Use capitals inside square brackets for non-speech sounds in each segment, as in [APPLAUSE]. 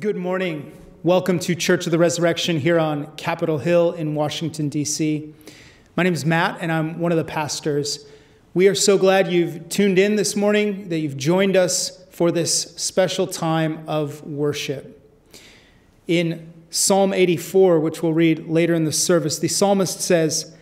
Good morning. Welcome to Church of the Resurrection here on Capitol Hill in Washington, D.C. My name is Matt, and I'm one of the pastors. We are so glad you've tuned in this morning, that you've joined us for this special time of worship. In Psalm 84, which we'll read later in the service, the psalmist says,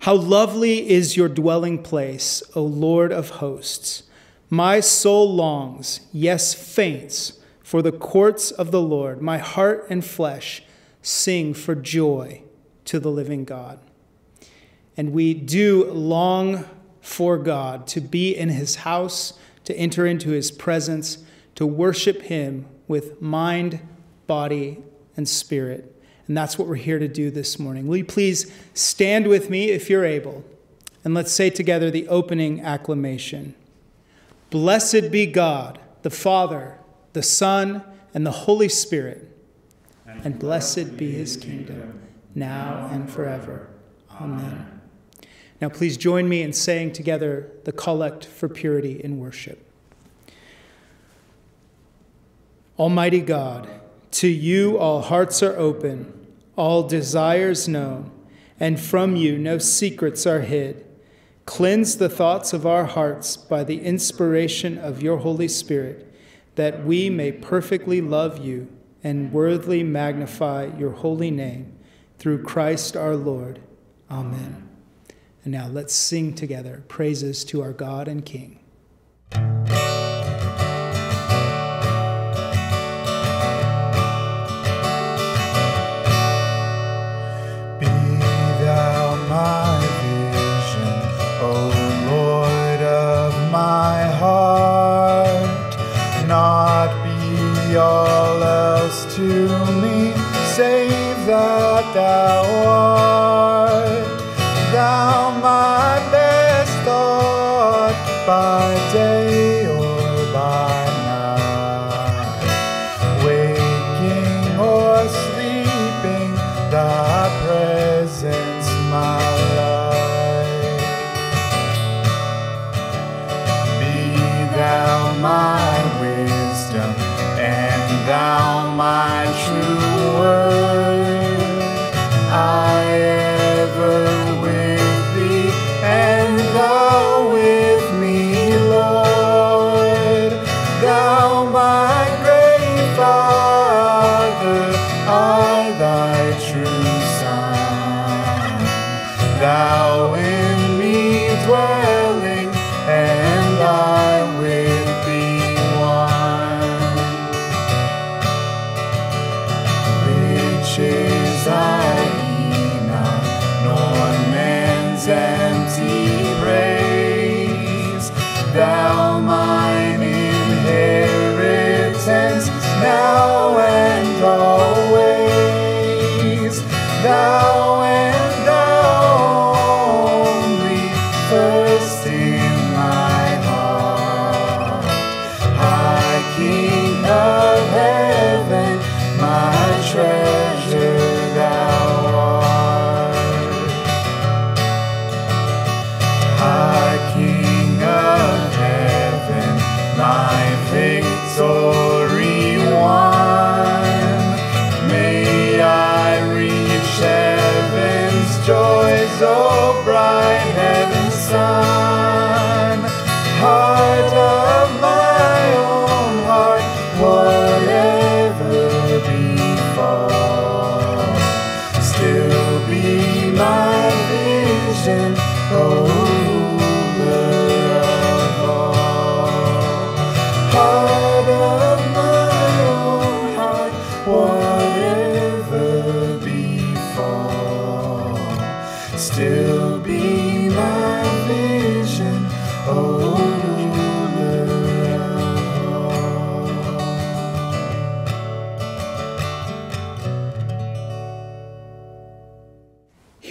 How lovely is your dwelling place, O Lord of hosts! My soul longs, yes, faints for the courts of the Lord. My heart and flesh sing for joy to the living God. And we do long for God to be in his house, to enter into his presence, to worship him with mind, body, and spirit. And that's what we're here to do this morning. Will you please stand with me if you're able? And let's say together the opening acclamation Blessed be God, the Father the Son, and the Holy Spirit. And blessed be his kingdom, now and forever. Amen. Now, please join me in saying together the collect for purity in worship. Almighty God, to you all hearts are open, all desires known, and from you no secrets are hid. Cleanse the thoughts of our hearts by the inspiration of your Holy Spirit that we may perfectly love you and worthily magnify your holy name through Christ our Lord. Amen. And now let's sing together praises to our God and King.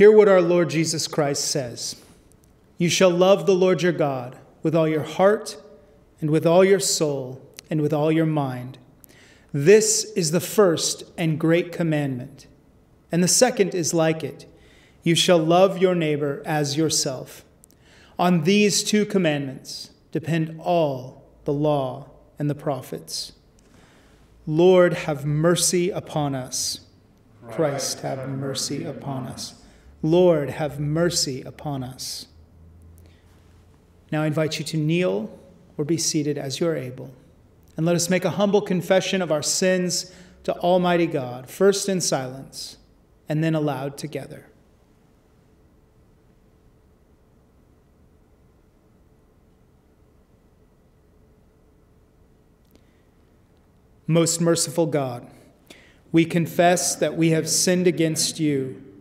Hear what our Lord Jesus Christ says You shall love the Lord your God with all your heart, and with all your soul, and with all your mind. This is the first and great commandment. And the second is like it You shall love your neighbor as yourself. On these two commandments depend all the law and the prophets. Lord, have mercy upon us. Christ, have mercy upon us. Lord, have mercy upon us. Now I invite you to kneel or be seated as you are able. And let us make a humble confession of our sins to Almighty God, first in silence and then aloud together. Most merciful God, we confess that we have sinned against you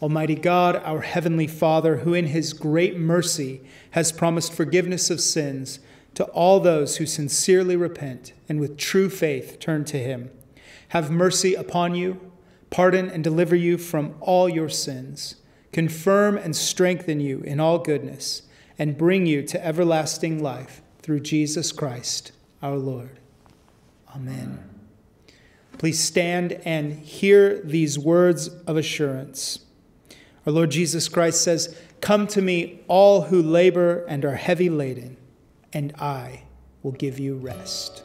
Almighty God, our heavenly Father, who in his great mercy has promised forgiveness of sins to all those who sincerely repent and with true faith turn to him, have mercy upon you, pardon and deliver you from all your sins, confirm and strengthen you in all goodness, and bring you to everlasting life through Jesus Christ our Lord. Amen. Please stand and hear these words of assurance. Our Lord Jesus Christ says, Come to me, all who labor and are heavy laden, and I will give you rest.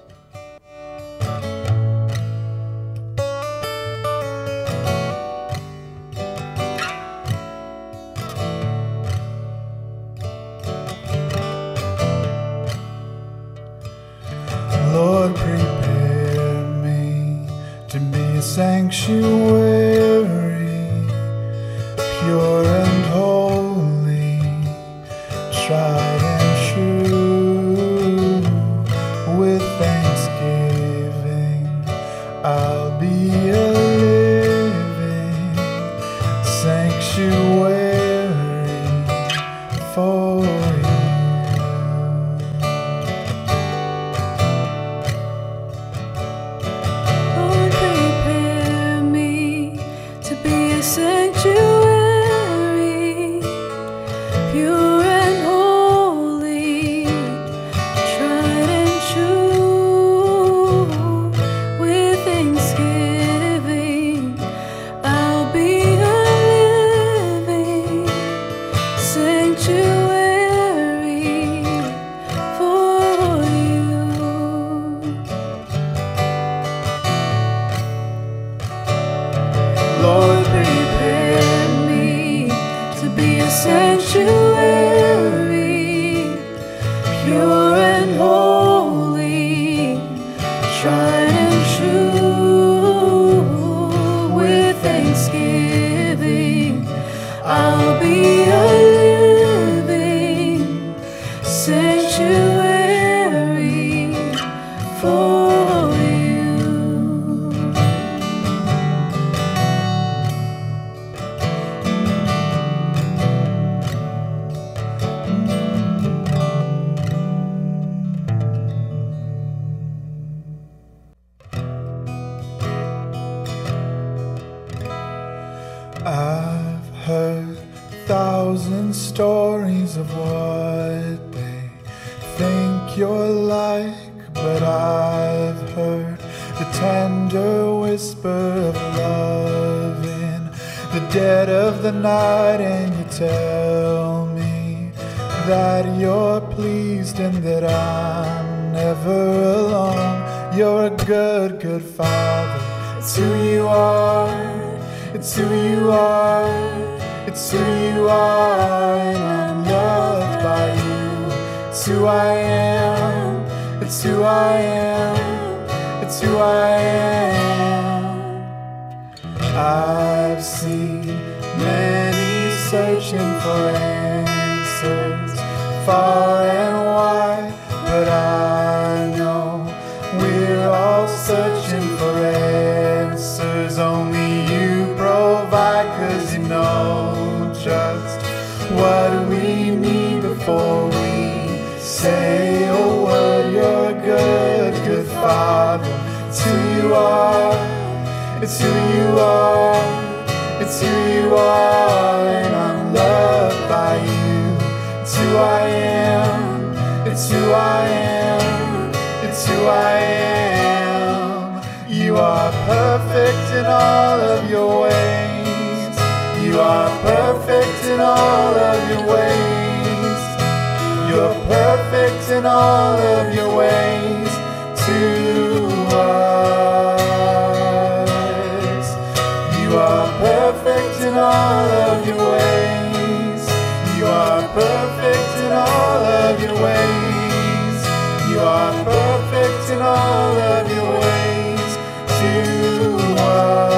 Father. To you are. It's who you are. It's who you are. And I'm loved by you. It's who I am. It's who I am. It's who I am. You are perfect in all of your ways. You are perfect in all of your ways. You're perfect in all of your ways ways. You are perfect in all of your ways to us.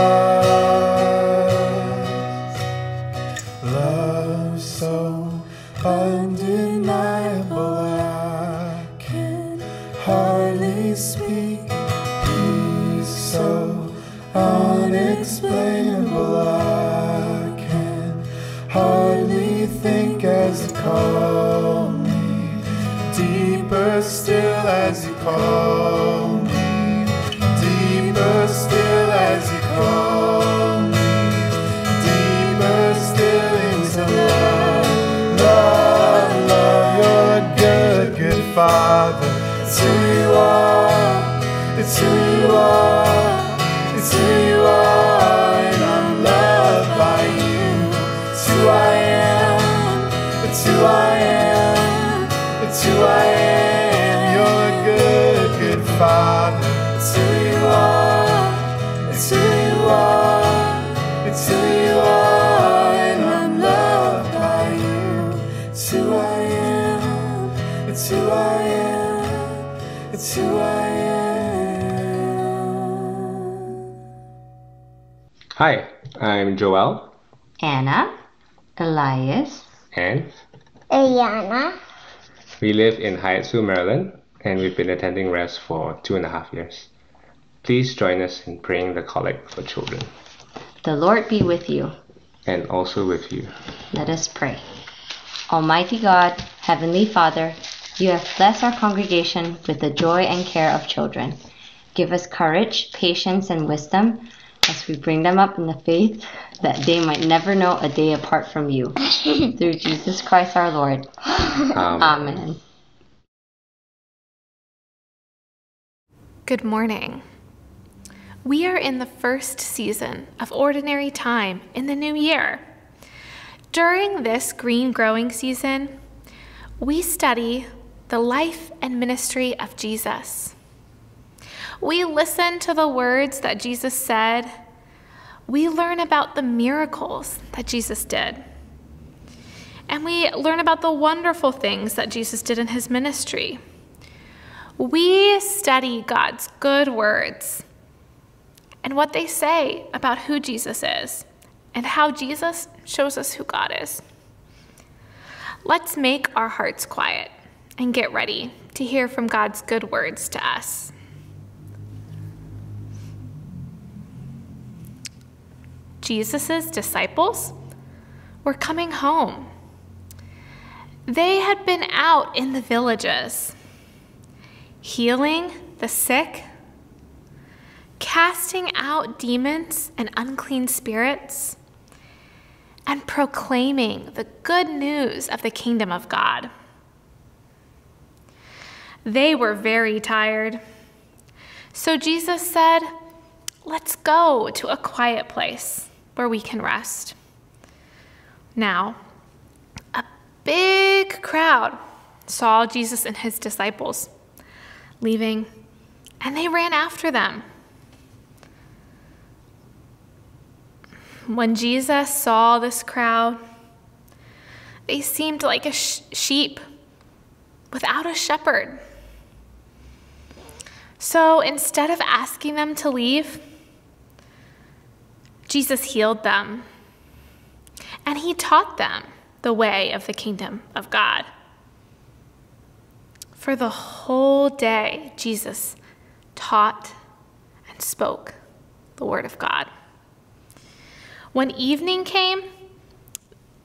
It's who you Hi, I'm Joel, Anna, Elias, and Eliana, we live in Hyattsville, Maryland, and we've been attending Rez for two and a half years. Please join us in praying the collect for children, the Lord be with you. and also with you. Let us pray. Almighty God, Heavenly Father, you have blessed our congregation with the joy and care of children. Give us courage, patience, and wisdom as we bring them up in the faith that they might never know a day apart from you. [LAUGHS] Through Jesus Christ our Lord. Um, Amen. Good morning. We are in the first season of ordinary time in the new year. During this green growing season, we study the life and ministry of Jesus. We listen to the words that Jesus said. We learn about the miracles that Jesus did. And we learn about the wonderful things that Jesus did in his ministry. We study God's good words and what they say about who Jesus is and how Jesus shows us who God is. Let's make our hearts quiet and get ready to hear from God's good words to us. Jesus' disciples were coming home. They had been out in the villages, healing the sick, casting out demons and unclean spirits, and proclaiming the good news of the kingdom of God. They were very tired. So Jesus said, Let's go to a quiet place where we can rest. Now, a big crowd saw Jesus and his disciples leaving, and they ran after them. When Jesus saw this crowd, they seemed like a sh- sheep without a shepherd. So instead of asking them to leave, Jesus healed them and he taught them the way of the kingdom of God. For the whole day, Jesus taught and spoke the word of God. When evening came,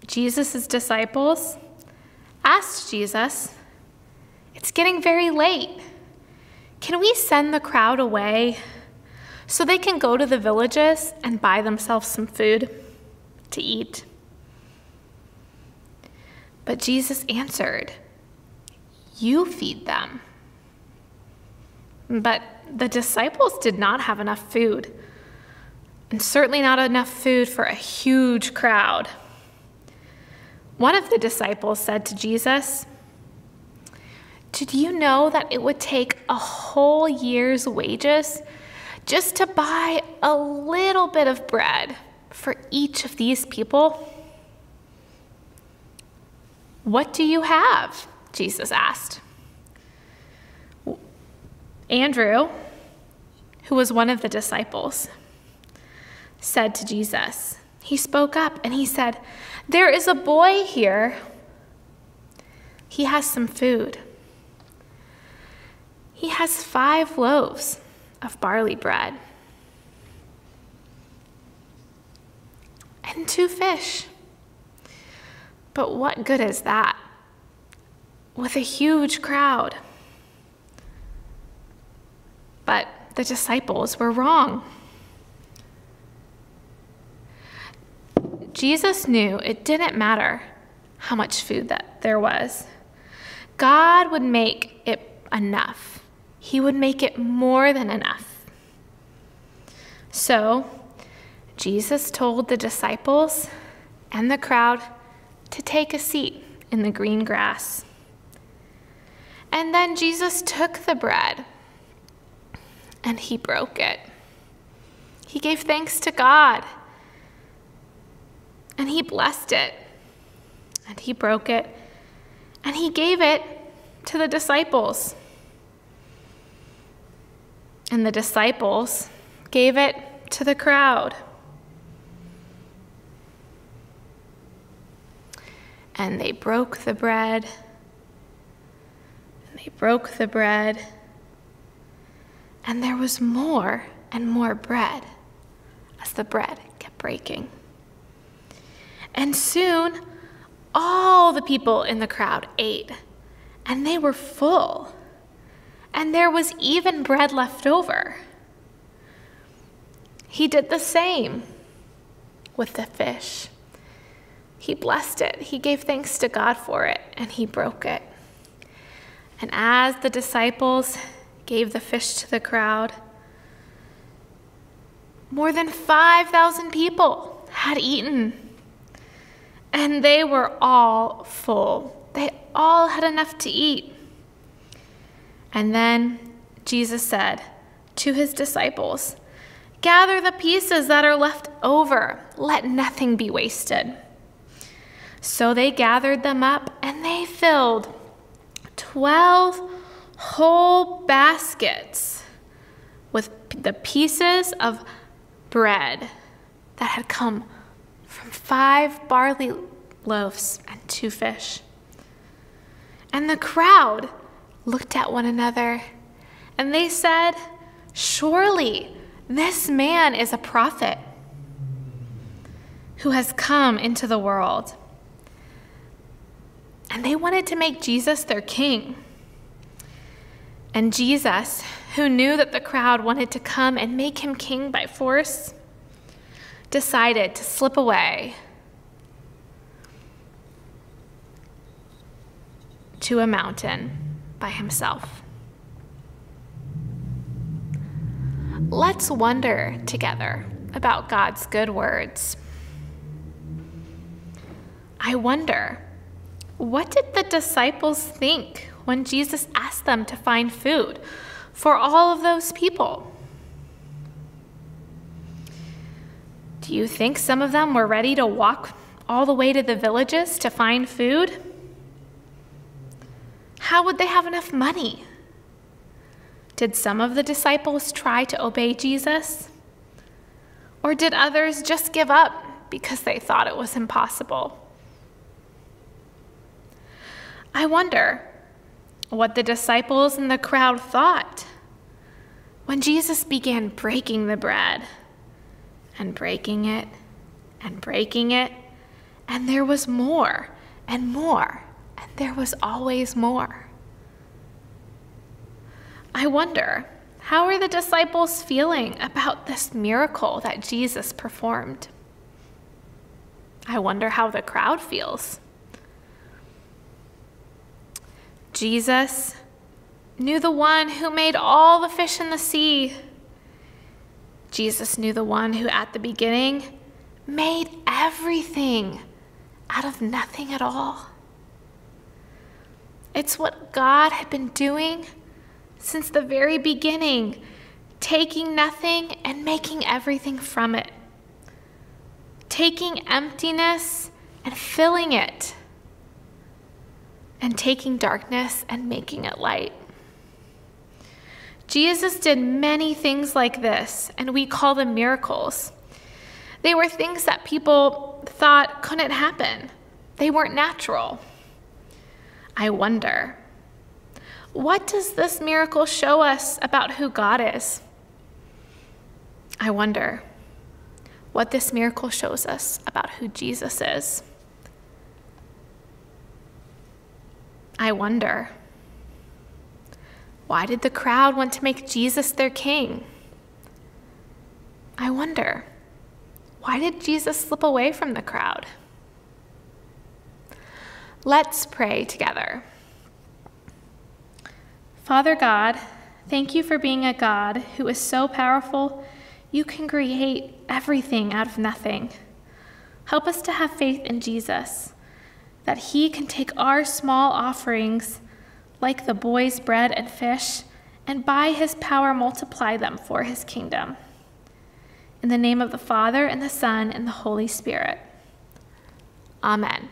Jesus' disciples asked Jesus, It's getting very late. Can we send the crowd away so they can go to the villages and buy themselves some food to eat. But Jesus answered, You feed them. But the disciples did not have enough food, and certainly not enough food for a huge crowd. One of the disciples said to Jesus, Did you know that it would take a whole year's wages just to buy a little bit of bread for each of these people? What do you have? Jesus asked. Andrew, who was one of the disciples, said to Jesus, he spoke up and he said, There is a boy here. He has some food. He has five loaves of barley bread and two fish. But what good is that with a huge crowd? But the disciples were wrong. Jesus knew it didn't matter how much food that there was. God would make it enough. He would make it more than enough. So, Jesus told the disciples and the crowd to take a seat in the green grass. And then Jesus took the bread and he broke it. He gave thanks to God and he blessed it and he broke it and he gave it to the disciples. And the disciples gave it to the crowd. And they broke the bread. And they broke the bread. And there was more and more bread as the bread kept breaking. And soon, all the people in the crowd ate, and they were full. And there was even bread left over. He did the same with the fish. He blessed it, he gave thanks to God for it, and he broke it. And as the disciples gave the fish to the crowd, more than 5,000 people had eaten. And they were all full. They all had enough to eat. And then Jesus said to his disciples, Gather the pieces that are left over, let nothing be wasted. So they gathered them up and they filled 12 whole baskets with the pieces of bread that had come from five barley loaves and two fish. And the crowd looked at one another and they said, Surely this man is a prophet who has come into the world. And they wanted to make Jesus their king. And Jesus, who knew that the crowd wanted to come and make him king by force, decided to slip away to a mountain by himself. Let's wonder together about God's good words. I wonder, what did the disciples think when Jesus asked them to find food for all of those people? Do you think some of them were ready to walk all the way to the villages to find food? How would they have enough money? Did some of the disciples try to obey Jesus? Or did others just give up because they thought it was impossible? I wonder what the disciples and the crowd thought when Jesus began breaking the bread and breaking it and breaking it, and there was more and more, there was always more. I wonder How are the disciples feeling about this miracle that Jesus performed? I wonder how the crowd feels. Jesus knew the one who made all the fish in the sea. Jesus knew the one who, at the beginning, made everything out of nothing at all. It's what God had been doing since the very beginning, taking nothing and making everything from it, taking emptiness and filling it, and taking darkness and making it light. Jesus did many things like this, and we call them miracles. They were things that people thought couldn't happen, they weren't natural. I wonder, what does this miracle show us about who God is? I wonder what this miracle shows us about who Jesus is. I wonder why did the crowd want to make Jesus their king? I wonder why did Jesus slip away from the crowd? Let's pray together. Father God, thank you for being a God who is so powerful, you can create everything out of nothing. Help us to have faith in Jesus, that he can take our small offerings, like the boy's bread and fish, and by his power multiply them for his kingdom. In the name of the Father, and the Son, and the Holy Spirit. Amen.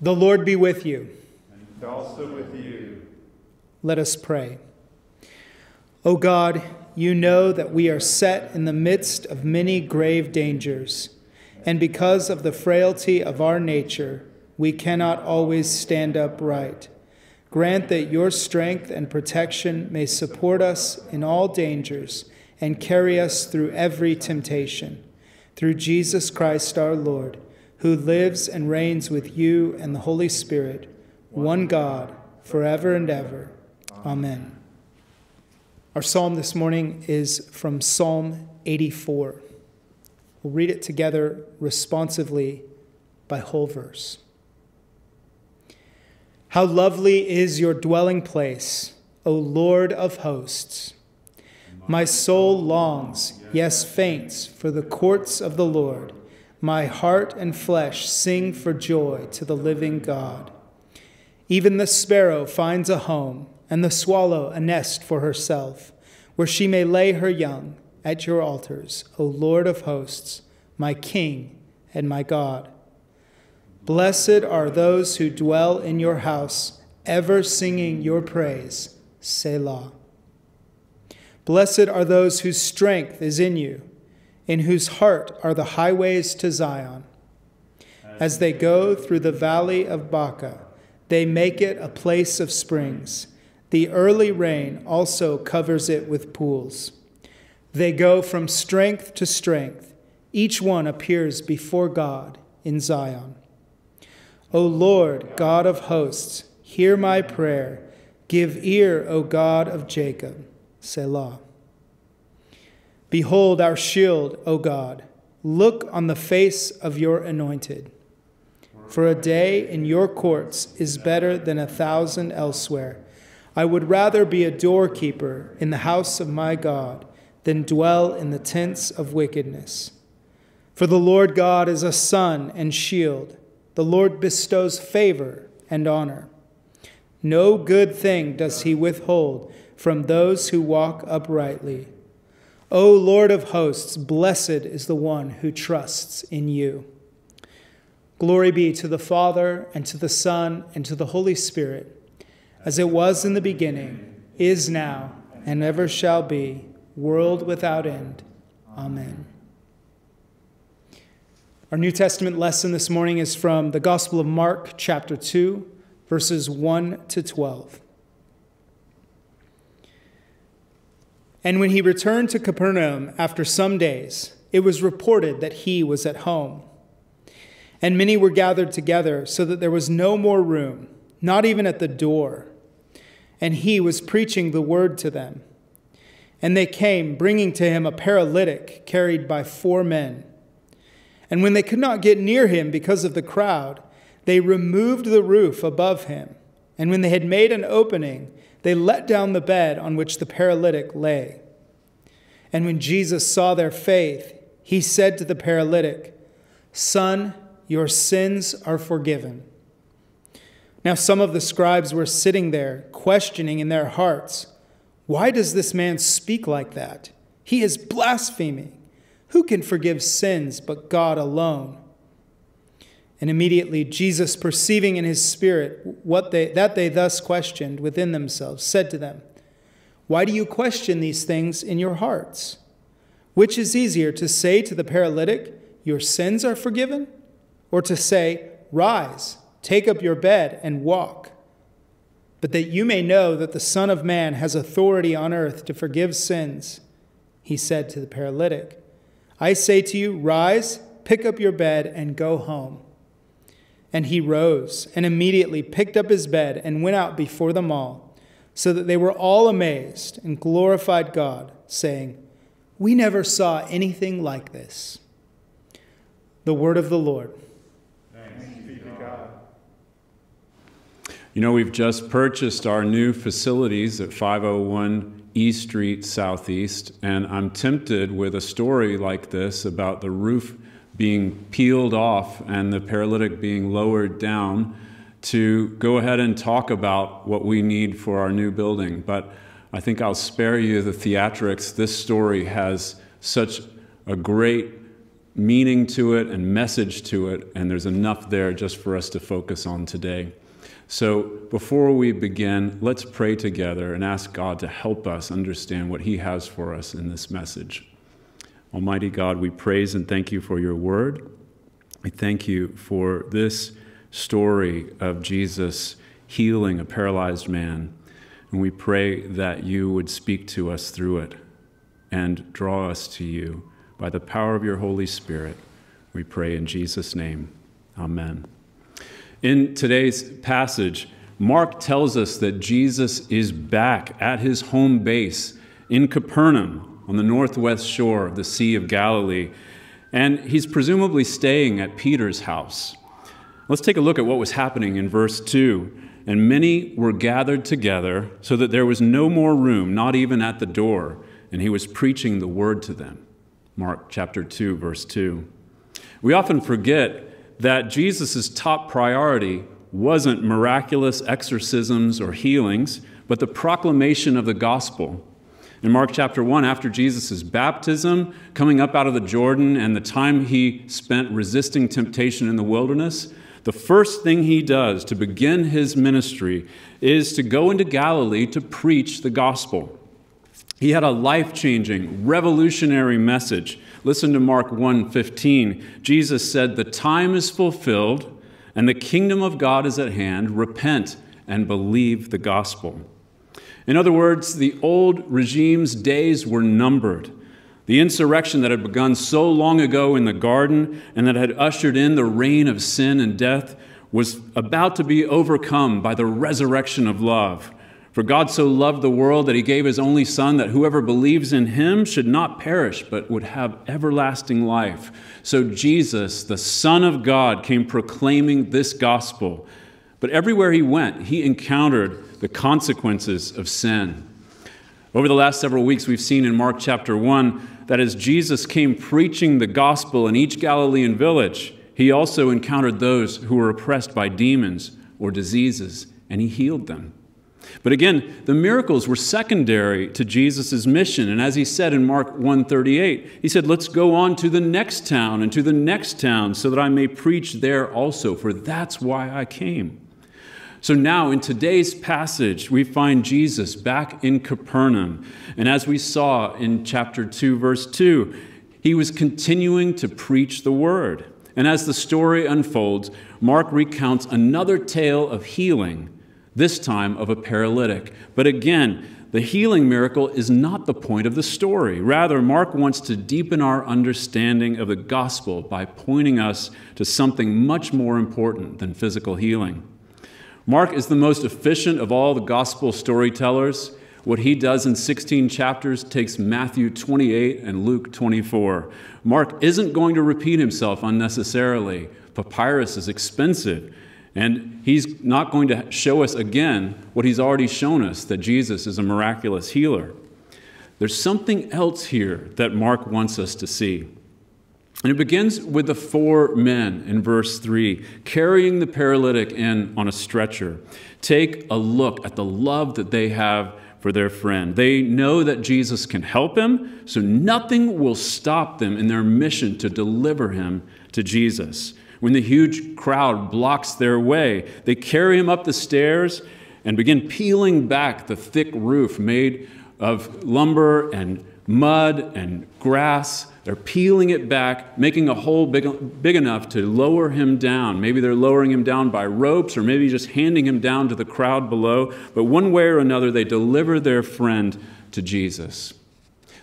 The Lord be with you. And also with you. Let us pray. O God, you know that we are set in the midst of many grave dangers, and because of the frailty of our nature, we cannot always stand upright. Grant that your strength and protection may support us in all dangers and carry us through every temptation. Through Jesus Christ our Lord who lives and reigns with you and the Holy Spirit, one God, forever and ever. Amen. Our psalm this morning is from Psalm 84. We'll read it together responsively by whole verse. How lovely is your dwelling place, O Lord of hosts! My soul longs, yes, faints, for the courts of the Lord. My heart and flesh sing for joy to the living God. Even the sparrow finds a home, and the swallow a nest for herself, where she may lay her young at your altars, O Lord of hosts, my King and my God. Blessed are those who dwell in your house, ever singing your praise. Selah. Blessed are those whose strength is in you in whose heart are the highways to Zion. As they go through the valley of Baca, they make it a place of springs. The early rain also covers it with pools. They go from strength to strength. Each one appears before God in Zion. O Lord, God of hosts, hear my prayer. Give ear, O God of Jacob. Selah. Behold our shield, O God. Look on the face of your anointed. For a day in your courts is better than a thousand elsewhere. I would rather be a doorkeeper in the house of my God than dwell in the tents of wickedness. For the Lord God is a sun and shield. The Lord bestows favor and honor. No good thing does he withhold from those who walk uprightly. O Lord of hosts, blessed is the one who trusts in you. Glory be to the Father, and to the Son, and to the Holy Spirit, as it was in the beginning, is now, and ever shall be, world without end. Amen. Our New Testament lesson this morning is from the Gospel of Mark, chapter 2, verses 1 to 12. And when he returned to Capernaum after some days, it was reported that he was at home. And many were gathered together, so that there was no more room, not even at the door. And he was preaching the word to them. And they came, bringing to him a paralytic carried by four men. And when they could not get near him because of the crowd, they removed the roof above him. And when they had made an opening, they let down the bed on which the paralytic lay. And when Jesus saw their faith, he said to the paralytic, Son, your sins are forgiven. Now, some of the scribes were sitting there, questioning in their hearts, Why does this man speak like that? He is blaspheming. Who can forgive sins but God alone? And immediately Jesus, perceiving in his spirit what they, that they thus questioned within themselves, said to them, Why do you question these things in your hearts? Which is easier to say to the paralytic, Your sins are forgiven? Or to say, Rise, take up your bed, and walk? But that you may know that the Son of Man has authority on earth to forgive sins, he said to the paralytic, I say to you, Rise, pick up your bed, and go home. And he rose and immediately picked up his bed and went out before them all, so that they were all amazed and glorified God, saying, We never saw anything like this. The word of the Lord. You know, we've just purchased our new facilities at 501 E Street Southeast, and I'm tempted with a story like this about the roof being peeled off and the paralytic being lowered down to go ahead and talk about what we need for our new building. But I think I'll spare you the theatrics. This story has such a great meaning to it and message to it, and there's enough there just for us to focus on today. So before we begin, let's pray together and ask God to help us understand what He has for us in this message. Almighty God, we praise and thank you for your word. We thank you for this story of Jesus healing a paralyzed man. And we pray that you would speak to us through it and draw us to you by the power of your Holy Spirit. We pray in Jesus' name. Amen. In today's passage, Mark tells us that Jesus is back at his home base in Capernaum on the northwest shore of the Sea of Galilee, and he's presumably staying at Peter's house. Let's take a look at what was happening in verse 2. And many were gathered together so that there was no more room, not even at the door, and he was preaching the word to them. Mark chapter 2, verse 2. We often forget that Jesus' top priority wasn't miraculous exorcisms or healings, but the proclamation of the gospel. In Mark chapter 1, after Jesus' baptism, coming up out of the Jordan, and the time he spent resisting temptation in the wilderness, the first thing he does to begin his ministry is to go into Galilee to preach the gospel. He had a life-changing, revolutionary message. Listen to Mark 1:15. Jesus said, "The time is fulfilled and the kingdom of God is at hand. Repent and believe the gospel." In other words, the old regime's days were numbered. The insurrection that had begun so long ago in the garden and that had ushered in the reign of sin and death was about to be overcome by the resurrection of love. For God so loved the world that he gave his only Son, that whoever believes in him should not perish, but would have everlasting life. So Jesus, the Son of God, came proclaiming this gospel. But everywhere he went, he encountered the consequences of sin. Over the last several weeks, we've seen in Mark chapter 1 that as Jesus came preaching the gospel in each Galilean village, he also encountered those who were oppressed by demons or diseases, and he healed them. But again, the miracles were secondary to Jesus' mission. And as he said in Mark 138, he said, Let's go on to the next town and to the next town so that I may preach there also, for that's why I came. So now, in today's passage, we find Jesus back in Capernaum. And as we saw in chapter 2, verse 2, he was continuing to preach the word. And as the story unfolds, Mark recounts another tale of healing this time of a paralytic. But again, the healing miracle is not the point of the story. Rather, Mark wants to deepen our understanding of the gospel by pointing us to something much more important than physical healing. Mark is the most efficient of all the gospel storytellers. What he does in 16 chapters takes Matthew 28 and Luke 24. Mark isn't going to repeat himself unnecessarily. Papyrus is expensive. And he's not going to show us again what he's already shown us that Jesus is a miraculous healer. There's something else here that Mark wants us to see. And it begins with the four men in verse 3 carrying the paralytic in on a stretcher. Take a look at the love that they have for their friend. They know that Jesus can help him, so nothing will stop them in their mission to deliver him to Jesus. When the huge crowd blocks their way, they carry him up the stairs and begin peeling back the thick roof made of lumber and mud and grass. They're peeling it back, making a hole big, big enough to lower him down. Maybe they're lowering him down by ropes or maybe just handing him down to the crowd below. But one way or another, they deliver their friend to Jesus.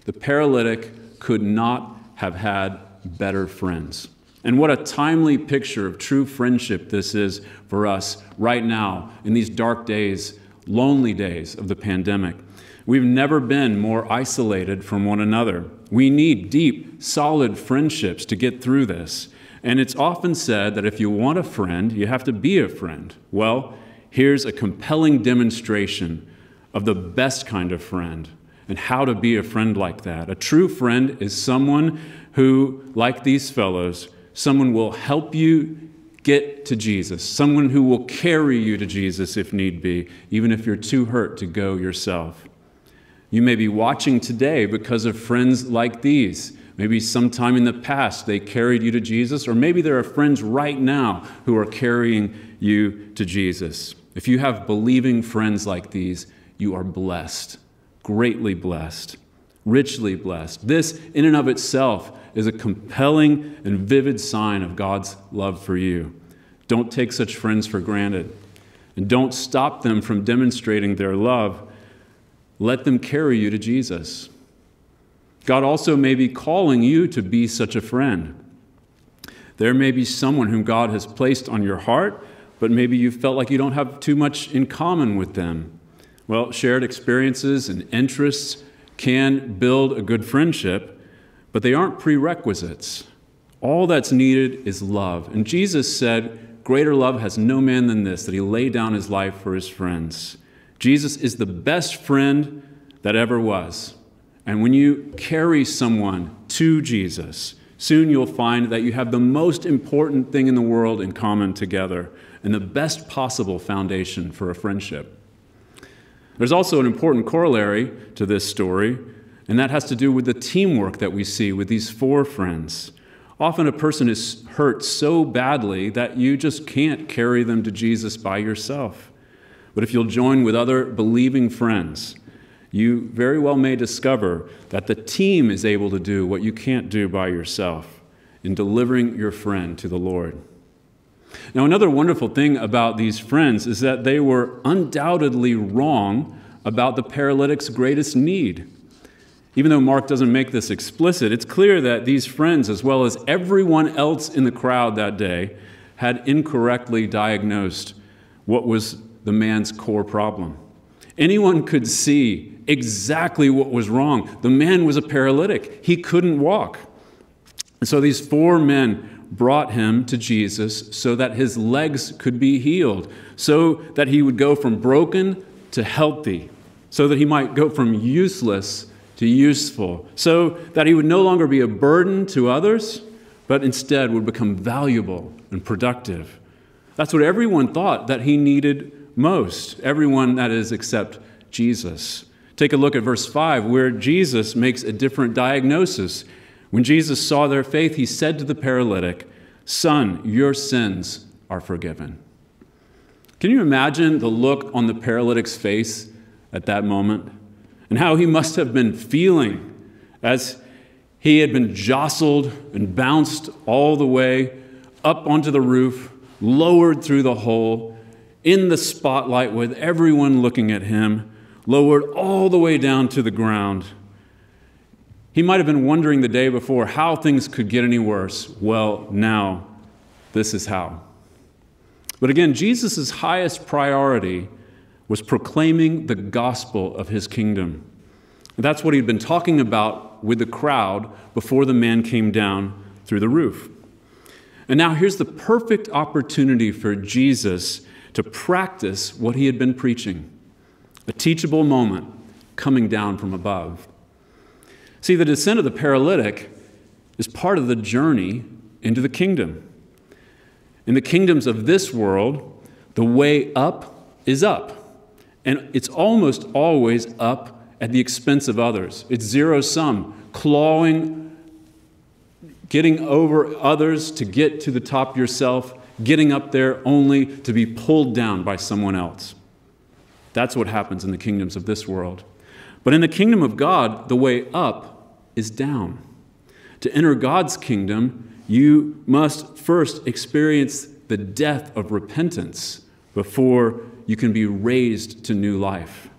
The paralytic could not have had better friends. And what a timely picture of true friendship this is for us right now in these dark days, lonely days of the pandemic. We've never been more isolated from one another. We need deep, solid friendships to get through this. And it's often said that if you want a friend, you have to be a friend. Well, here's a compelling demonstration of the best kind of friend and how to be a friend like that. A true friend is someone who, like these fellows, someone will help you get to Jesus, someone who will carry you to Jesus if need be, even if you're too hurt to go yourself. You may be watching today because of friends like these. Maybe sometime in the past they carried you to Jesus, or maybe there are friends right now who are carrying you to Jesus. If you have believing friends like these, you are blessed, greatly blessed, richly blessed. This, in and of itself, is a compelling and vivid sign of God's love for you. Don't take such friends for granted, and don't stop them from demonstrating their love let them carry you to Jesus. God also may be calling you to be such a friend. There may be someone whom God has placed on your heart, but maybe you felt like you don't have too much in common with them. Well, shared experiences and interests can build a good friendship, but they aren't prerequisites. All that's needed is love. And Jesus said, Greater love has no man than this, that he lay down his life for his friends. Jesus is the best friend that ever was. And when you carry someone to Jesus, soon you'll find that you have the most important thing in the world in common together and the best possible foundation for a friendship. There's also an important corollary to this story, and that has to do with the teamwork that we see with these four friends. Often a person is hurt so badly that you just can't carry them to Jesus by yourself. But if you'll join with other believing friends, you very well may discover that the team is able to do what you can't do by yourself in delivering your friend to the Lord. Now, another wonderful thing about these friends is that they were undoubtedly wrong about the paralytic's greatest need. Even though Mark doesn't make this explicit, it's clear that these friends, as well as everyone else in the crowd that day, had incorrectly diagnosed what was the man's core problem. Anyone could see exactly what was wrong. The man was a paralytic, he couldn't walk. And so these four men brought him to Jesus so that his legs could be healed, so that he would go from broken to healthy, so that he might go from useless to useful, so that he would no longer be a burden to others, but instead would become valuable and productive. That's what everyone thought that he needed most. Everyone, that is, except Jesus. Take a look at verse 5, where Jesus makes a different diagnosis. When Jesus saw their faith, he said to the paralytic, Son, your sins are forgiven. Can you imagine the look on the paralytic's face at that moment? And how he must have been feeling as he had been jostled and bounced all the way up onto the roof, lowered through the hole, in the spotlight with everyone looking at him, lowered all the way down to the ground. He might have been wondering the day before how things could get any worse. Well, now, this is how. But again, Jesus' highest priority was proclaiming the gospel of his kingdom. That's what he'd been talking about with the crowd before the man came down through the roof. And now here's the perfect opportunity for Jesus to practice what he had been preaching a teachable moment coming down from above. See, the descent of the paralytic is part of the journey into the kingdom. In the kingdoms of this world, the way up is up. And it's almost always up at the expense of others. It's zero sum, clawing, getting over others to get to the top yourself, getting up there only to be pulled down by someone else. That's what happens in the kingdoms of this world. But in the kingdom of God, the way up is down. To enter God's kingdom, you must first experience the death of repentance before you can be raised to new life.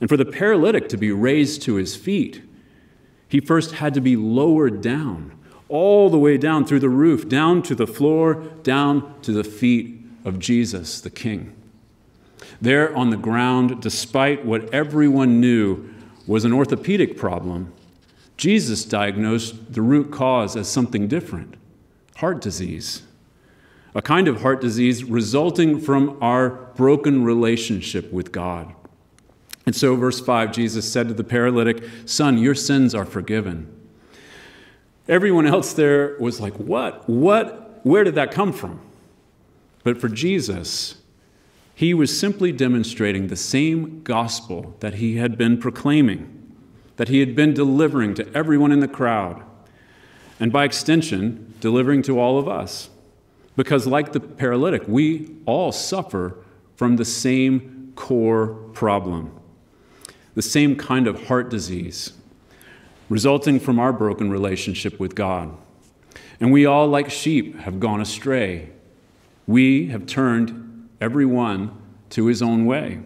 And for the paralytic to be raised to his feet, he first had to be lowered down, all the way down through the roof, down to the floor, down to the feet of Jesus, the King. There on the ground, despite what everyone knew was an orthopedic problem, Jesus diagnosed the root cause as something different heart disease. A kind of heart disease resulting from our broken relationship with God. And so, verse 5, Jesus said to the paralytic, Son, your sins are forgiven. Everyone else there was like, What? What? Where did that come from? But for Jesus, he was simply demonstrating the same gospel that he had been proclaiming, that he had been delivering to everyone in the crowd, and by extension, delivering to all of us. Because, like the paralytic, we all suffer from the same core problem the same kind of heart disease resulting from our broken relationship with God. And we all, like sheep, have gone astray. We have turned everyone to his own way.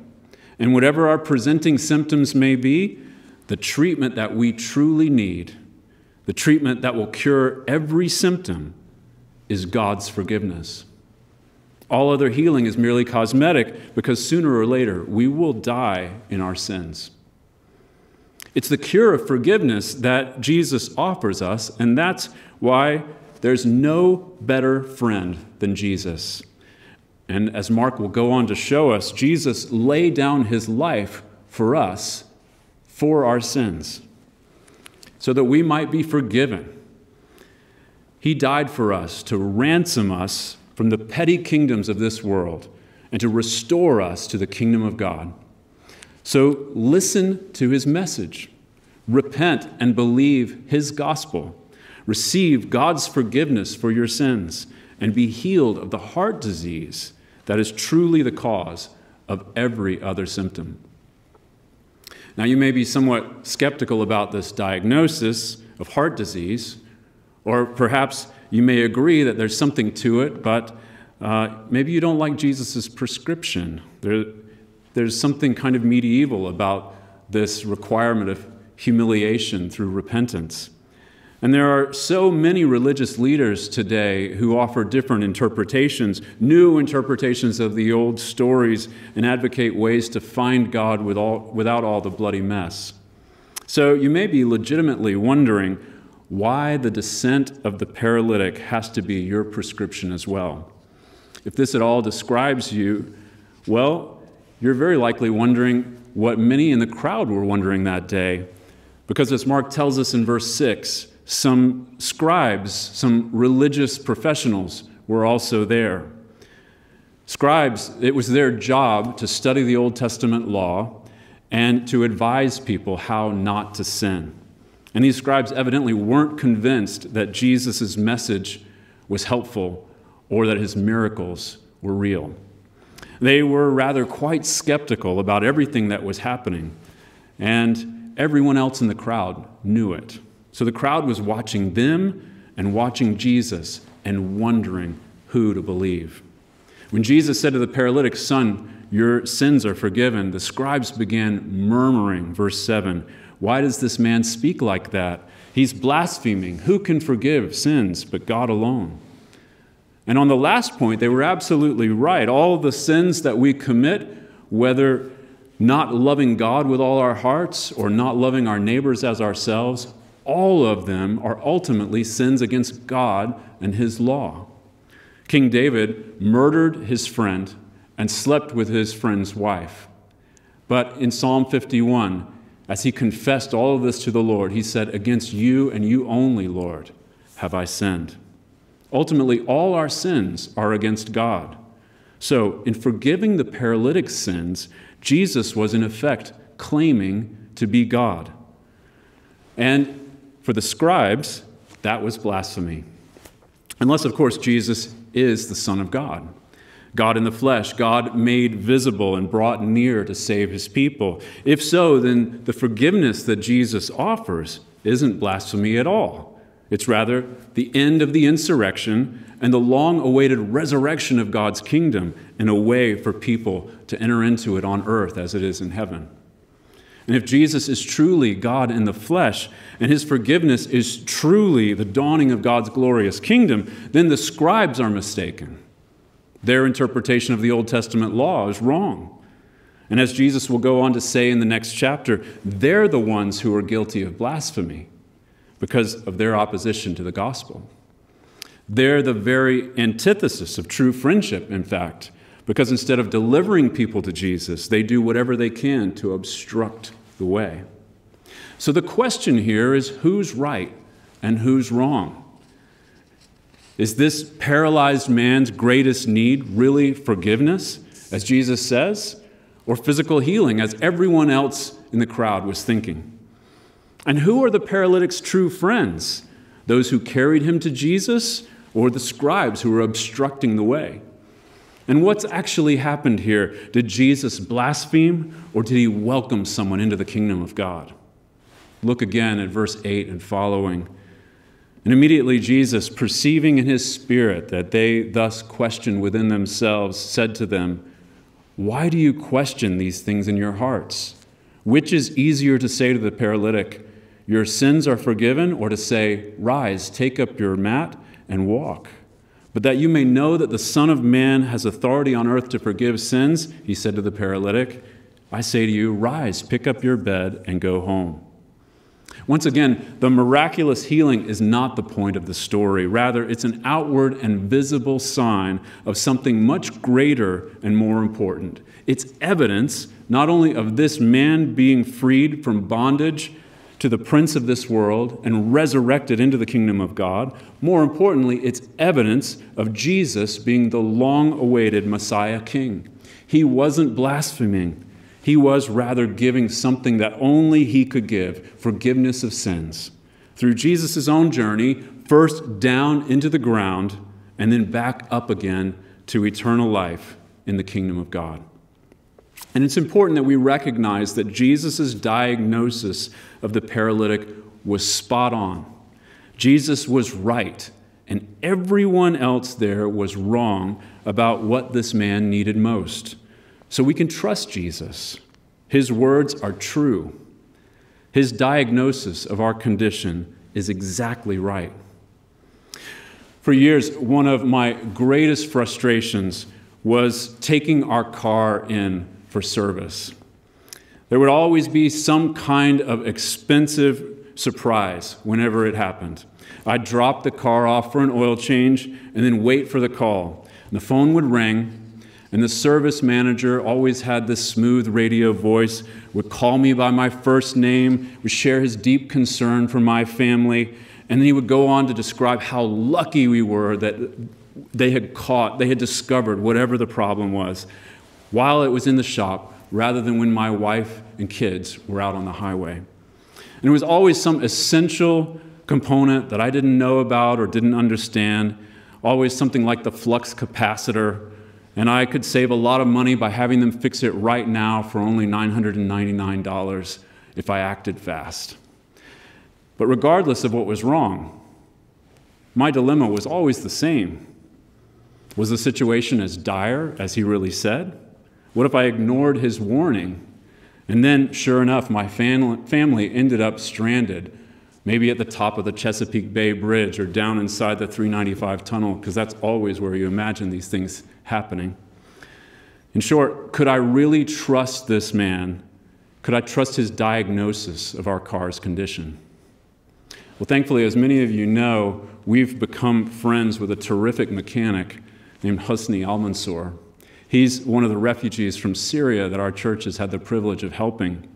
And whatever our presenting symptoms may be, the treatment that we truly need, the treatment that will cure every symptom, is God's forgiveness. All other healing is merely cosmetic because sooner or later we will die in our sins. It's the cure of forgiveness that Jesus offers us, and that's why there's no better friend than Jesus. And as Mark will go on to show us, Jesus laid down his life for us for our sins so that we might be forgiven. He died for us to ransom us from the petty kingdoms of this world and to restore us to the kingdom of God. So listen to his message. Repent and believe his gospel. Receive God's forgiveness for your sins and be healed of the heart disease that is truly the cause of every other symptom. Now, you may be somewhat skeptical about this diagnosis of heart disease, or perhaps you may agree that there's something to it, but uh, maybe you don't like Jesus' prescription. There, there's something kind of medieval about this requirement of humiliation through repentance. And there are so many religious leaders today who offer different interpretations, new interpretations of the old stories, and advocate ways to find God with all, without all the bloody mess. So you may be legitimately wondering why the descent of the paralytic has to be your prescription as well. If this at all describes you, well, you're very likely wondering what many in the crowd were wondering that day. Because as Mark tells us in verse 6, some scribes, some religious professionals were also there. Scribes, it was their job to study the Old Testament law and to advise people how not to sin. And these scribes evidently weren't convinced that Jesus' message was helpful or that his miracles were real. They were rather quite skeptical about everything that was happening, and everyone else in the crowd knew it. So the crowd was watching them and watching Jesus and wondering who to believe. When Jesus said to the paralytic, Son, your sins are forgiven, the scribes began murmuring, verse 7. Why does this man speak like that? He's blaspheming. Who can forgive sins but God alone? And on the last point, they were absolutely right. All the sins that we commit, whether not loving God with all our hearts or not loving our neighbors as ourselves, all of them are ultimately sins against God and His law. King David murdered his friend and slept with his friend's wife. But in Psalm 51, as he confessed all of this to the Lord, he said, Against you and you only, Lord, have I sinned. Ultimately, all our sins are against God. So, in forgiving the paralytic's sins, Jesus was in effect claiming to be God. And for the scribes, that was blasphemy. Unless, of course, Jesus is the Son of God. God in the flesh, God made visible and brought near to save his people. If so, then the forgiveness that Jesus offers isn't blasphemy at all. It's rather the end of the insurrection and the long awaited resurrection of God's kingdom in a way for people to enter into it on earth as it is in heaven. And if Jesus is truly God in the flesh, and his forgiveness is truly the dawning of God's glorious kingdom, then the scribes are mistaken. Their interpretation of the Old Testament law is wrong. And as Jesus will go on to say in the next chapter, they're the ones who are guilty of blasphemy because of their opposition to the gospel. They're the very antithesis of true friendship, in fact, because instead of delivering people to Jesus, they do whatever they can to obstruct the way. So the question here is who's right and who's wrong? Is this paralyzed man's greatest need really forgiveness, as Jesus says, or physical healing, as everyone else in the crowd was thinking? And who are the paralytic's true friends? Those who carried him to Jesus, or the scribes who were obstructing the way? And what's actually happened here? Did Jesus blaspheme or did he welcome someone into the kingdom of God? Look again at verse 8 and following. And immediately Jesus, perceiving in his spirit that they thus questioned within themselves, said to them, Why do you question these things in your hearts? Which is easier to say to the paralytic, Your sins are forgiven, or to say, Rise, take up your mat, and walk? But that you may know that the Son of Man has authority on earth to forgive sins, he said to the paralytic, I say to you, rise, pick up your bed, and go home. Once again, the miraculous healing is not the point of the story. Rather, it's an outward and visible sign of something much greater and more important. It's evidence not only of this man being freed from bondage to the prince of this world and resurrected into the kingdom of God. More importantly, it's evidence of Jesus being the long awaited Messiah King. He wasn't blaspheming, he was rather giving something that only he could give forgiveness of sins. Through Jesus' own journey, first down into the ground and then back up again to eternal life in the kingdom of God. And it's important that we recognize that Jesus' diagnosis of the paralytic was spot on. Jesus was right, and everyone else there was wrong about what this man needed most. So we can trust Jesus. His words are true. His diagnosis of our condition is exactly right. For years, one of my greatest frustrations was taking our car in for service. There would always be some kind of expensive surprise whenever it happened. I'd drop the car off for an oil change and then wait for the call. And the phone would ring, and the service manager always had this smooth radio voice, would call me by my first name, would share his deep concern for my family, and then he would go on to describe how lucky we were that they had caught, they had discovered whatever the problem was while it was in the shop rather than when my wife and kids were out on the highway. And it was always some essential component that I didn't know about or didn't understand, always something like the flux capacitor. And I could save a lot of money by having them fix it right now for only $999 if I acted fast. But regardless of what was wrong, my dilemma was always the same. Was the situation as dire as he really said? What if I ignored his warning? And then, sure enough, my family ended up stranded, maybe at the top of the Chesapeake Bay Bridge or down inside the 395 tunnel, because that's always where you imagine these things happening. In short, could I really trust this man? Could I trust his diagnosis of our car's condition? Well, thankfully, as many of you know, we've become friends with a terrific mechanic named Husni Al Mansour. He's one of the refugees from Syria that our church has had the privilege of helping.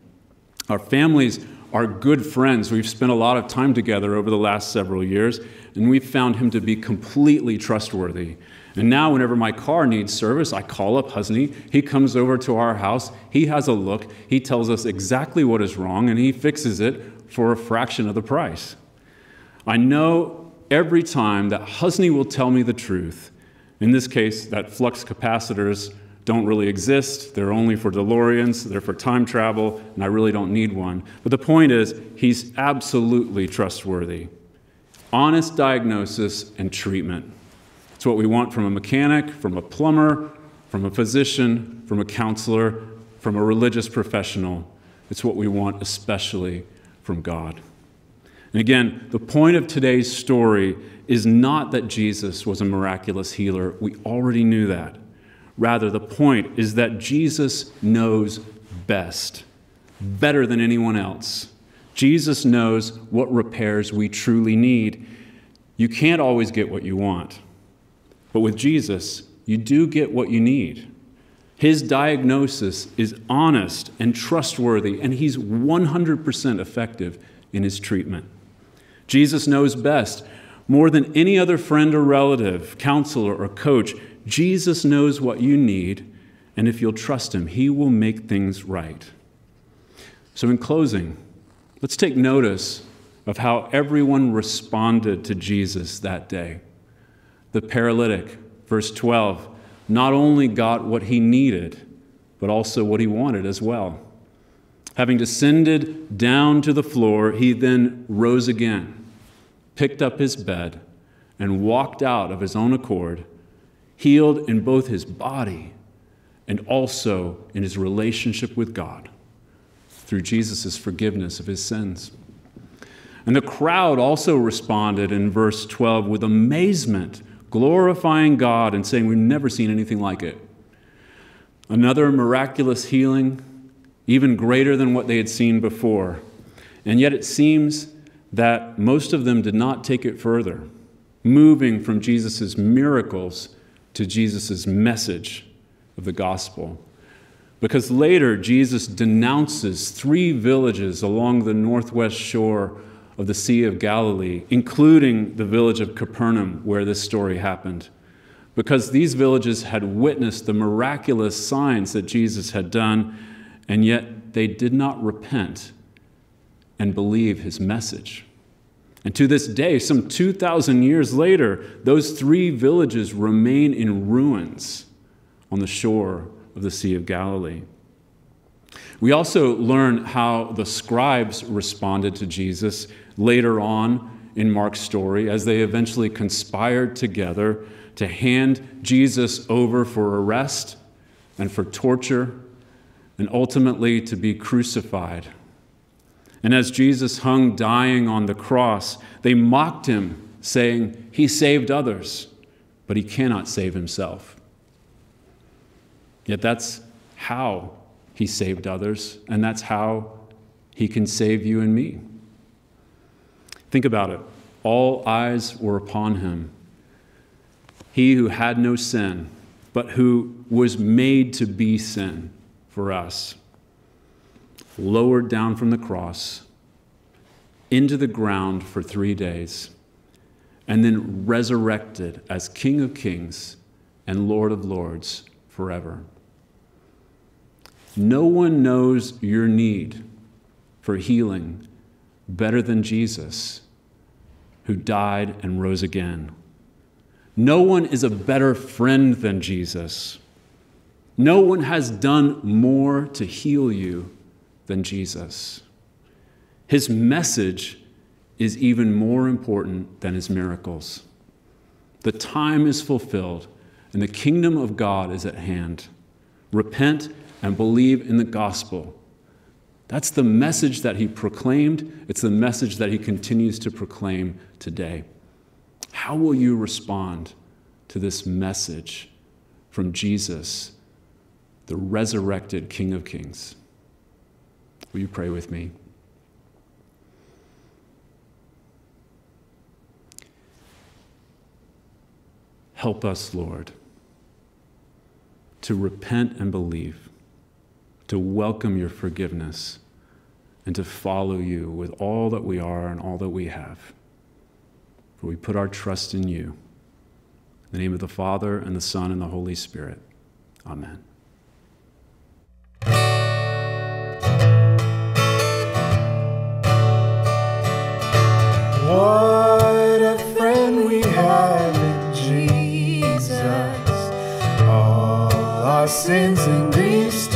Our families are good friends. We've spent a lot of time together over the last several years, and we've found him to be completely trustworthy. And now, whenever my car needs service, I call up Husni. He comes over to our house. He has a look. He tells us exactly what is wrong, and he fixes it for a fraction of the price. I know every time that Husni will tell me the truth. In this case, that flux capacitors don't really exist. They're only for DeLoreans, they're for time travel, and I really don't need one. But the point is, he's absolutely trustworthy. Honest diagnosis and treatment. It's what we want from a mechanic, from a plumber, from a physician, from a counselor, from a religious professional. It's what we want especially from God. And again, the point of today's story is not that Jesus was a miraculous healer. We already knew that. Rather, the point is that Jesus knows best, better than anyone else. Jesus knows what repairs we truly need. You can't always get what you want. But with Jesus, you do get what you need. His diagnosis is honest and trustworthy, and he's 100% effective in his treatment. Jesus knows best. More than any other friend or relative, counselor or coach, Jesus knows what you need, and if you'll trust him, he will make things right. So, in closing, let's take notice of how everyone responded to Jesus that day. The paralytic, verse 12, not only got what he needed, but also what he wanted as well. Having descended down to the floor, he then rose again, picked up his bed, and walked out of his own accord, healed in both his body and also in his relationship with God through Jesus' forgiveness of his sins. And the crowd also responded in verse 12 with amazement glorifying God and saying, We've never seen anything like it. Another miraculous healing, even greater than what they had seen before. And yet it seems that most of them did not take it further, moving from Jesus' miracles to Jesus' message of the gospel. Because later, Jesus denounces three villages along the northwest shore of the Sea of Galilee, including the village of Capernaum, where this story happened, because these villages had witnessed the miraculous signs that Jesus had done, and yet they did not repent and believe his message. And to this day, some 2,000 years later, those three villages remain in ruins on the shore of the Sea of Galilee. We also learn how the scribes responded to Jesus later on in Mark's story as they eventually conspired together to hand Jesus over for arrest and for torture and ultimately to be crucified. And as Jesus hung dying on the cross, they mocked him, saying, He saved others, but he cannot save himself. Yet that's how he saved others, and that's how he can save you and me. Think about it. All eyes were upon him. He who had no sin, but who was made to be sin for us, lowered down from the cross into the ground for three days, and then resurrected as King of Kings and Lord of Lords forever. No one knows your need for healing better than Jesus who died and rose again. No one is a better friend than Jesus. No one has done more to heal you than Jesus. His message is even more important than his miracles. The time is fulfilled and the kingdom of God is at hand. Repent and believe in the gospel that's the message that he proclaimed. It's the message that he continues to proclaim today. How will you respond to this message from Jesus the resurrected King of Kings. Will you pray with me? Help us, Lord, to repent and believe, to welcome your forgiveness, and to follow you with all that we are and all that we have. For we put our trust in you. In the name of the Father, and the Son, and the Holy Spirit. Amen. What a friend we have in Jesus. All our sins and griefs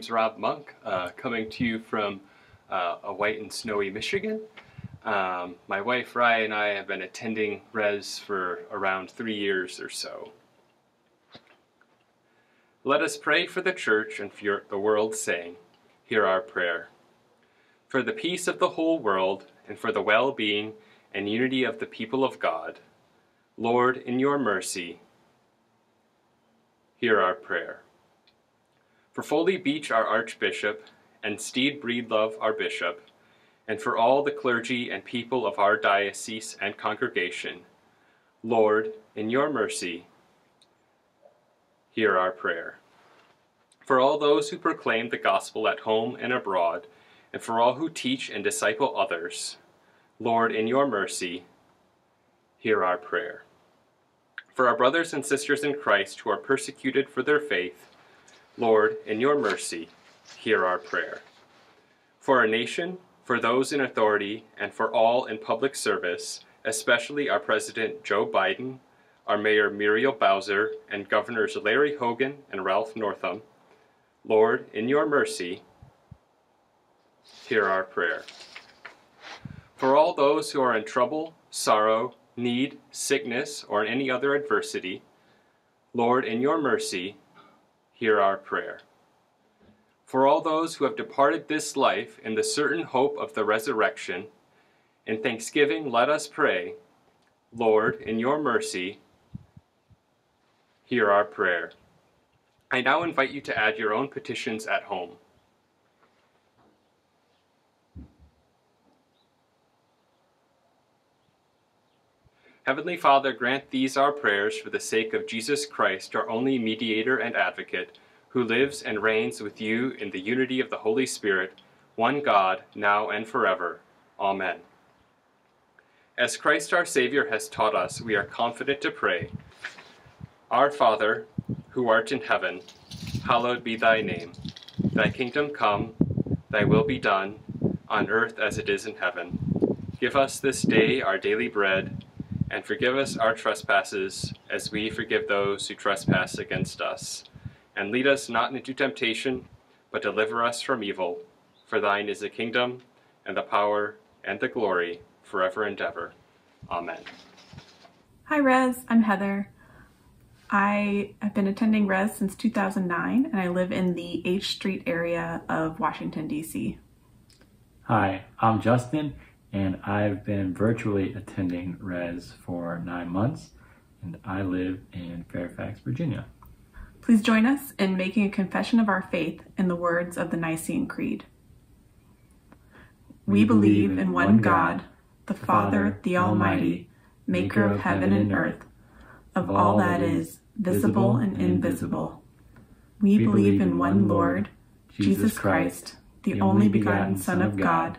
name's Rob Monk, uh, coming to you from uh, a white and snowy Michigan. Um, my wife Rye and I have been attending Rez for around three years or so. Let us pray for the church and for the world, saying, Hear our prayer. For the peace of the whole world, and for the well being and unity of the people of God, Lord, in your mercy, hear our prayer. For Foley Beach, our Archbishop, and Steve Breedlove, our Bishop, and for all the clergy and people of our diocese and congregation, Lord, in your mercy, hear our prayer. For all those who proclaim the gospel at home and abroad, and for all who teach and disciple others, Lord, in your mercy, hear our prayer. For our brothers and sisters in Christ who are persecuted for their faith, Lord, in your mercy, hear our prayer. For our nation, for those in authority, and for all in public service, especially our President Joe Biden, our Mayor Muriel Bowser, and Governors Larry Hogan and Ralph Northam, Lord, in your mercy, hear our prayer. For all those who are in trouble, sorrow, need, sickness, or in any other adversity, Lord, in your mercy, hear our prayer. For all those who have departed this life in the certain hope of the resurrection, in thanksgiving let us pray, Lord, in your mercy, hear our prayer. I now invite you to add your own petitions at home. Heavenly Father, grant these our prayers for the sake of Jesus Christ, our only mediator and advocate, who lives and reigns with you in the unity of the Holy Spirit, one God, now and forever. Amen. As Christ our Savior has taught us, we are confident to pray. Our Father, who art in heaven, hallowed be thy name. Thy kingdom come, thy will be done, on earth as it is in heaven. Give us this day our daily bread, and forgive us our trespasses, as we forgive those who trespass against us. And lead us not into temptation, but deliver us from evil. For thine is the kingdom, and the power, and the glory, forever and ever. Amen. Hi, Rez. I'm Heather. I have been attending Rez since 2009, and I live in the H Street area of Washington, D.C. Hi, I'm Justin, and I've been virtually attending Rez for nine months, and I live in Fairfax, Virginia. Please join us in making a confession of our faith in the words of the Nicene Creed. We believe in one God, the Father, the Almighty, maker of heaven and earth, of all that is visible and invisible. We believe in one Lord, Jesus Christ, the only begotten Son of God,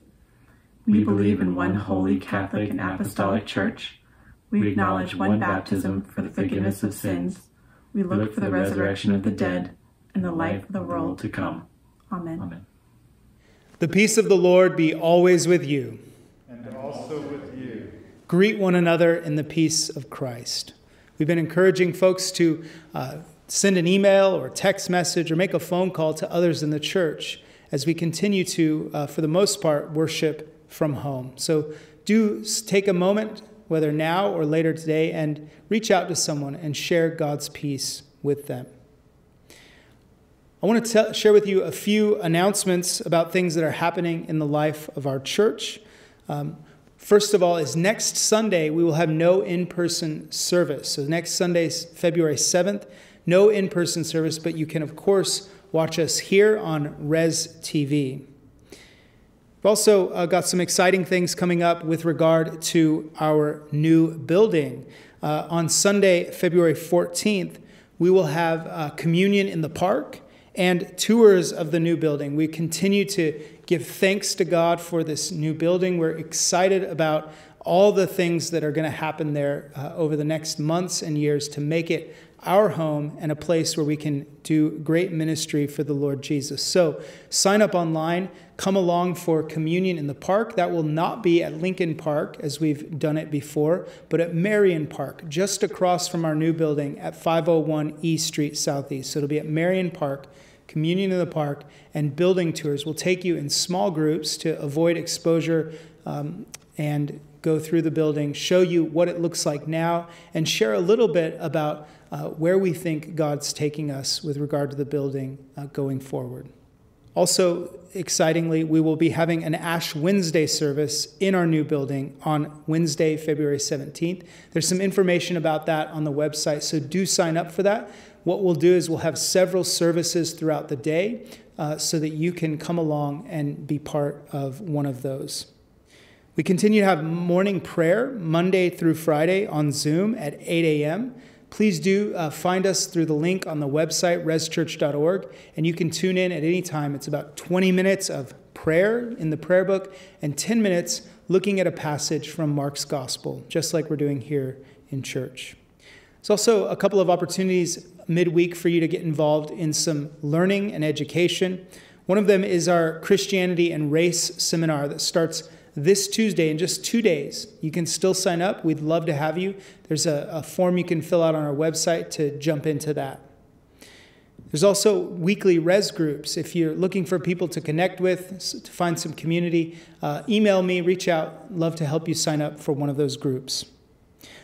We believe in one holy Catholic and Apostolic Church. We acknowledge one baptism for the forgiveness of sins. We look for the resurrection of the dead and the life of the world to come. Amen. Amen. The peace of the Lord be always with you. And also with you. Greet one another in the peace of Christ. We've been encouraging folks to uh, send an email or text message or make a phone call to others in the church as we continue to, uh, for the most part, worship from home. So do take a moment, whether now or later today, and reach out to someone and share God's peace with them. I want to tell, share with you a few announcements about things that are happening in the life of our church. Um, first of all, is next Sunday we will have no in-person service. So next Sunday, February seventh, no in-person service, but you can of course watch us here on Rez TV. We've also uh, got some exciting things coming up with regard to our new building. Uh, on Sunday, February 14th, we will have uh, communion in the park and tours of the new building. We continue to give thanks to God for this new building. We're excited about all the things that are going to happen there uh, over the next months and years to make it our home and a place where we can do great ministry for the Lord Jesus. So sign up online, come along for communion in the park. That will not be at Lincoln Park as we've done it before, but at Marion Park, just across from our new building at 501 E Street Southeast. So it'll be at Marion Park. Communion in the Park, and building tours will take you in small groups to avoid exposure um, and go through the building, show you what it looks like now, and share a little bit about uh, where we think God's taking us with regard to the building uh, going forward. Also, excitingly, we will be having an Ash Wednesday service in our new building on Wednesday, February 17th. There's some information about that on the website, so do sign up for that. What we'll do is we'll have several services throughout the day uh, so that you can come along and be part of one of those. We continue to have morning prayer Monday through Friday on Zoom at 8 a.m. Please do uh, find us through the link on the website, rezchurch.org, and you can tune in at any time. It's about 20 minutes of prayer in the prayer book and 10 minutes looking at a passage from Mark's gospel, just like we're doing here in church. There's also a couple of opportunities midweek for you to get involved in some learning and education. One of them is our Christianity and Race seminar that starts this Tuesday in just two days. You can still sign up. We'd love to have you. There's a, a form you can fill out on our website to jump into that. There's also weekly Rez groups. If you're looking for people to connect with, to find some community, uh, email me, reach out. Love to help you sign up for one of those groups.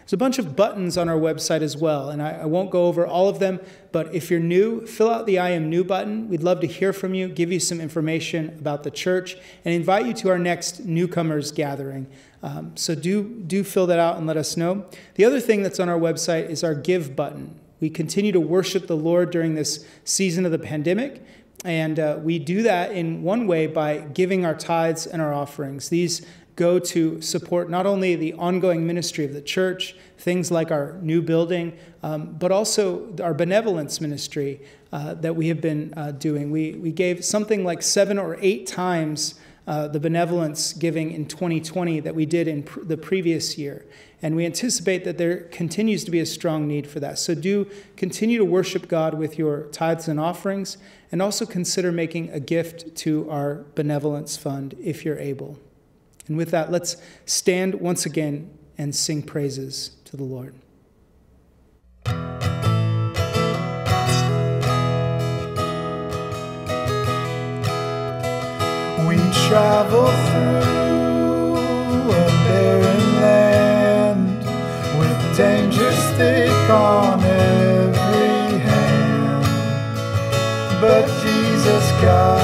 There's a bunch of buttons on our website as well, and I, I, won't go over all of them, but if you're new, fill out the I am new button. We'd love to hear from you, give you some information about the church, and invite you to our next newcomers gathering. Um, so do, do fill that out and let us know. The other thing that's on our website is our give button. We continue to worship the Lord during this season of the pandemic, and uh, we do that in one way by giving our tithes and our offerings. These go to support not only the ongoing ministry of the church, things like our new building, um, but also our benevolence ministry uh, that we have been uh, doing. We, we gave something like seven or eight times uh, the benevolence giving in 2020 that we did in pr- the previous year. And we anticipate that there continues to be a strong need for that. So do continue to worship God with your tithes and offerings, and also consider making a gift to our benevolence fund if you're able. And with that, let's stand once again and sing praises to the Lord. We travel through a barren land with danger stick on every hand. But Jesus guides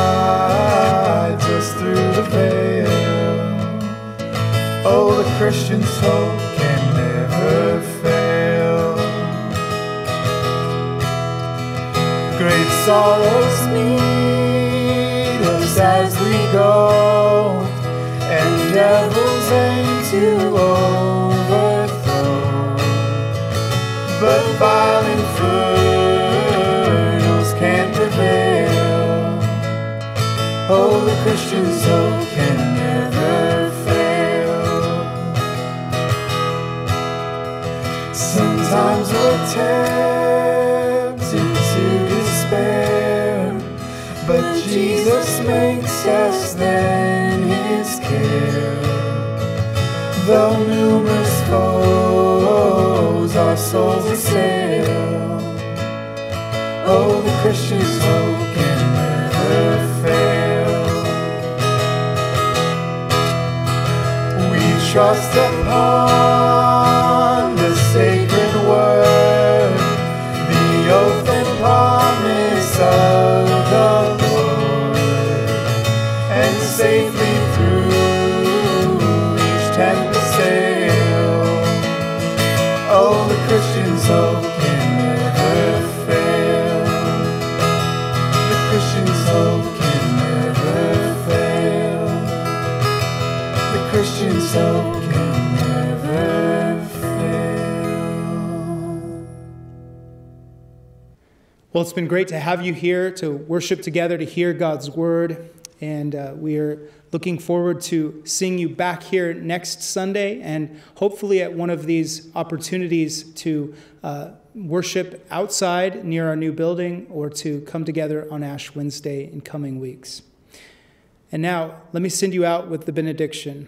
Oh, the Christian's hope can never fail. Great sorrows meet us as we go, and devils aim to overthrow. But vile infernals can't prevail. Oh, the Christian's tempted to despair, but Jesus makes us then his care. Though numerous foes our souls assail, oh, the Christian's hope it's been great to have you here to worship together, to hear God's word. And uh, we are looking forward to seeing you back here next Sunday and hopefully at one of these opportunities to uh, worship outside near our new building or to come together on Ash Wednesday in coming weeks. And now, let me send you out with the benediction.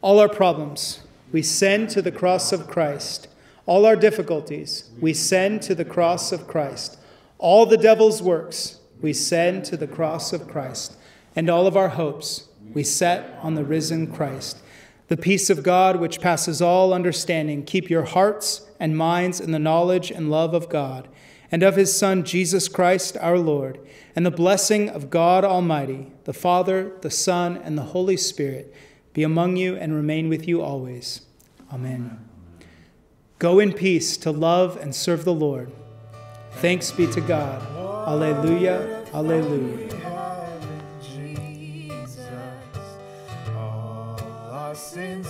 All our problems, we send to the cross of Christ. All our difficulties, we send to the cross of Christ. All the devil's works, we send to the cross of Christ. And all of our hopes, we set on the risen Christ. The peace of God, which passes all understanding, keep your hearts and minds in the knowledge and love of God and of his Son, Jesus Christ our Lord. And the blessing of God Almighty, the Father, the Son, and the Holy Spirit be among you and remain with you always. Amen. Go in peace to love and serve the Lord. Thanks be to God. Alleluia, alleluia. Sins